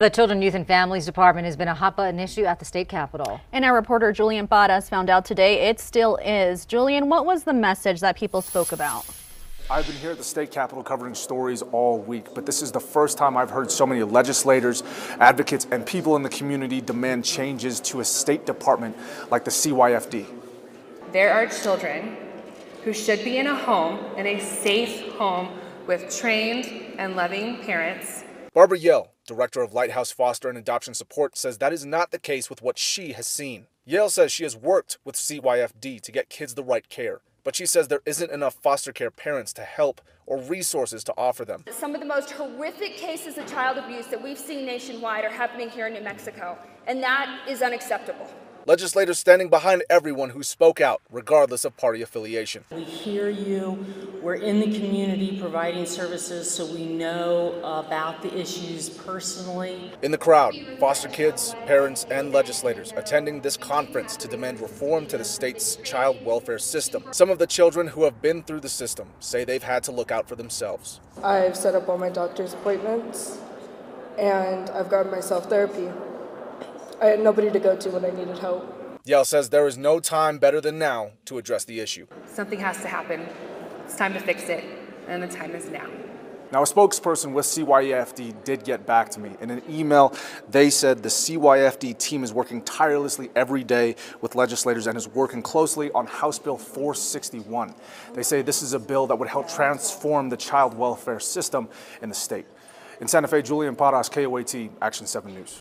The Children, Youth and Families Department has been a hot button issue at the state capitol. And our reporter Julian Paras found out today it still is. Julian, what was the message that people spoke about? I've been here at the state capitol covering stories all week, but this is the first time I've heard so many legislators, advocates, and people in the community demand changes to a state department like the CYFD. There are children who should be in a home, in a safe home, with trained and loving parents. Barbara Yale, director of Lighthouse Foster and Adoption Support, says that is not the case with what she has seen. Yale says she has worked with CYFD to get kids the right care, but she says there isn't enough foster care parents to help or resources to offer them. Some of the most horrific cases of child abuse that we've seen nationwide are happening here in New Mexico, and that is unacceptable. Legislators standing behind everyone who spoke out, regardless of party affiliation. We hear you. We're in the community providing services, so we know about the issues personally. In the crowd, foster kids, parents, and legislators attending this conference to demand reform to the state's child welfare system. Some of the children who have been through the system say they've had to look out for themselves. I've set up all my doctor's appointments and I've gotten myself therapy. I had nobody to go to when I needed help. Yale says there is no time better than now to address the issue. Something has to happen. It's time to fix it, and the time is now. Now, a spokesperson with CYFD did get back to me. In an email, they said the CYFD team is working tirelessly every day with legislators and is working closely on House Bill 461. They say this is a bill that would help transform the child welfare system in the state. In Santa Fe, Julian Paras, KOAT, Action 7 News.